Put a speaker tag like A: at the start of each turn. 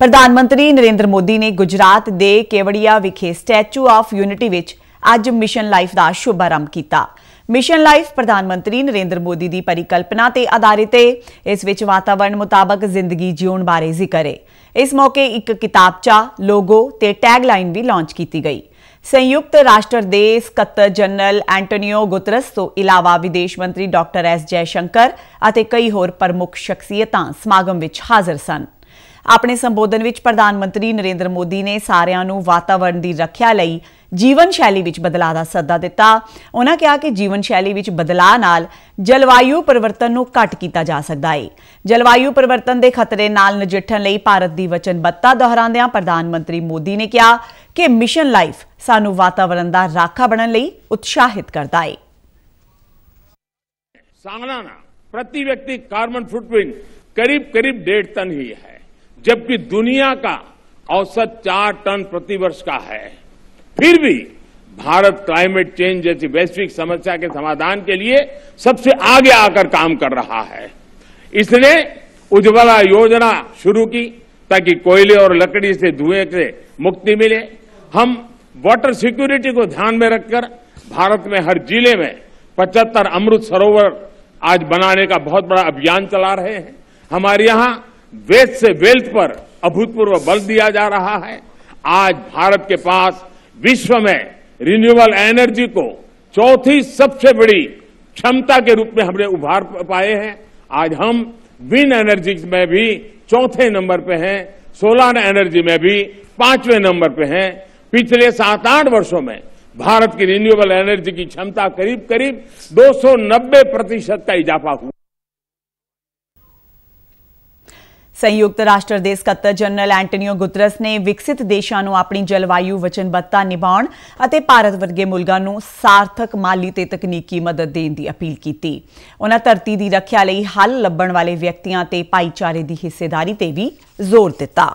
A: ਪ੍ਰਧਾਨ ਮੰਤਰੀ ਨਰਿੰਦਰ ਮੋਦੀ ਨੇ ਗੁਜਰਾਤ ਦੇ ਕੇਵੜੀਆ ਵਿਖੇ ਸਟੈਚੂ ਆਫ ਯੂਨਿਟੀ ਵਿੱਚ ਅੱਜ ਮਿਸ਼ਨ ਲਾਈਫ ਦਾ ਸ਼ੁਭਾਰੰਭ ਕੀਤਾ। ਮਿਸ਼ਨ ਲਾਈਫ ਪ੍ਰਧਾਨ ਮੰਤਰੀ ਨਰਿੰਦਰ ਮੋਦੀ ਦੀ ਪਰਿਕਲਪਨਾ ਤੇ ਆਧਾਰਿਤ ਹੈ ਇਸ ਵਿੱਚ ਵਾਤਾਵਰਣ ਮੁਤਾਬਕ ਜ਼ਿੰਦਗੀ ਜਿਉਣ ਬਾਰੇ ਜ਼ਿਕਰ ਹੈ ਇਸ ਮੌਕੇ ਇੱਕ ਕਿਤਾਬਚਾ ਲੋਗੋ ਤੇ ਟੈਗਲਾਈਨ ਵੀ ਲਾਂਚ ਕੀਤੀ ਗਈ। ਸੰਯੁਕਤ ਰਾਸ਼ਟਰ ਦੇ ਸਕੱਤਰ ਜਨਰਲ ਐਂਟੋਨੀਓ ਗੁਤਰਸ ਤੋਂ ਇਲਾਵਾ ਵਿਦੇਸ਼ ਮੰਤਰੀ ਡਾਕਟਰ ਐਸ ਜੈ ਸ਼ੰਕਰ ਅਤੇ ਕਈ ਹੋਰ ਪ੍ਰਮੁੱਖ ਸ਼ਖਸੀਅਤਾਂ ਸਮਾਗਮ ਵਿੱਚ ਹਾਜ਼ਰ ਸਨ। ਆਪਣੇ ਸੰਬੋਧਨ ਵਿੱਚ ਪ੍ਰਧਾਨ ਮੰਤਰੀ ਨਰਿੰਦਰ ਮੋਦੀ ਨੇ ਸਾਰਿਆਂ ਨੂੰ ਵਾਤਾਵਰਣ ਦੀ ਰੱਖਿਆ ਲਈ ਜੀਵਨ ਸ਼ੈਲੀ ਵਿੱਚ ਬਦਲਾਅ ਦਾ ਸੱਦਾ ਦਿੱਤਾ ਉਹਨਾਂ ਕਿਹਾ ਕਿ ਜੀਵਨ ਸ਼ੈਲੀ ਵਿੱਚ ਬਦਲਾਅ ਨਾਲ ਜਲਵਾਯੂ ਪਰਿਵਰਤਨ ਨੂੰ ਘਟ ਕੀਤਾ ਜਾ ਸਕਦਾ ਹੈ ਜਲਵਾਯੂ ਪਰਿਵਰਤਨ ਦੇ ਖਤਰੇ ਨਾਲ ਨਜਿੱਠਣ ਲਈ ਭਾਰਤ ਦੀ ਵਚਨਬੱਧਤਾ ਦੁਹਰਾਉਂਦਿਆਂ ਪ੍ਰਧਾਨ ਮੰਤਰੀ ਮੋਦੀ ਨੇ ਕਿਹਾ ਕਿ ਮਿਸ਼ਨ ਲਾਈਫ ਸਾਨੂੰ ਵਾਤਾਵਰਣ ਦਾ ਰਾਖਾ ਬਣਨ ਲਈ ਉਤਸ਼ਾਹਿਤ ਕਰਦਾ ਹੈ
B: सालाना प्रति व्यक्ति कार्बन फुटप्रिंट करीब करीब डेढ़ टन ही है जबकि दुनिया का औसत चार टन प्रति वर्ष का है। फिर भी भारत क्लाइमेट चेंज जैसी वैश्विक समस्या के समाधान के लिए सबसे आगे आकर काम कर रहा है। इसने उज्ज्वला योजना शुरू की ताकि कोयले और लकड़ी से धुएँ से मुक्ति मिले। हम वाटर सिक्योरिटी को ध्यान में रखकर भारत में हर ज़िले में 75 अमृत सरोवर आज बनाने का बहुत बड़ा अभियान चला रहे हैं। हमारे यहाँ वेस्ट से वेल्थ पर अभूतपूर्व बल दिया जा रहा है। आज भारत के पास विश्व में रिन्यूएबल एनर्जी को चौथी सबसे बड़ी क्षमता के रूप में हमने उभार पाए हैं। आज हम विंड एनर्जी में भी चौथे नंबर पे हैं सोलर एनर्जी में भी पाँचवें नंबर पे हैं। पिछले सात आठ वर्षों में भारत की रिन्यूएबल एनर्जी की क्षमता करीब करीब 290 प्रतिशत का इजाफा हुआ।
A: ਸੰਯੁਕਤ ਰਾਸ਼ਟਰ ਦੇ ਸਕੱਤਰ ਜਨਰਲ ਐਂਟੋਨੀਓ ਗੁਤਰਸ ਨੇ ਵਿਕਸਿਤ ਦੇਸ਼ਾਂ ਨੂੰ ਆਪਣੀ ਜਲਵਾਯੂ ਵਚਨਬੱਧਤਾ ਨਿਭਾਉਣ ਅਤੇ ਭਾਰਤ ਵਰਗੇ ਮੁਲਕਾਂ ਨੂੰ ਸਾਰਥਕ ਮਾਲੀ ਤੇ ਤਕਨੀਕੀ ਮਦਦ ਦੇਣ ਦੀ ਅਪੀਲ ਕੀਤੀ। ਉਹਨਾਂ ਧਰਤੀ ਦੀ ਰੱਖਿਆ ਲਈ ਹੱਲ ਲੱਭਣ ਵਾਲੇ ਵਿਅਕਤੀਆਂ ਤੇ ਭਾਈਚਾਰੇ ਦੀ ਹਿੱਸੇਦਾਰੀ ਤੇ ਵੀ ਜ਼ੋਰ ਦਿੱਤਾ।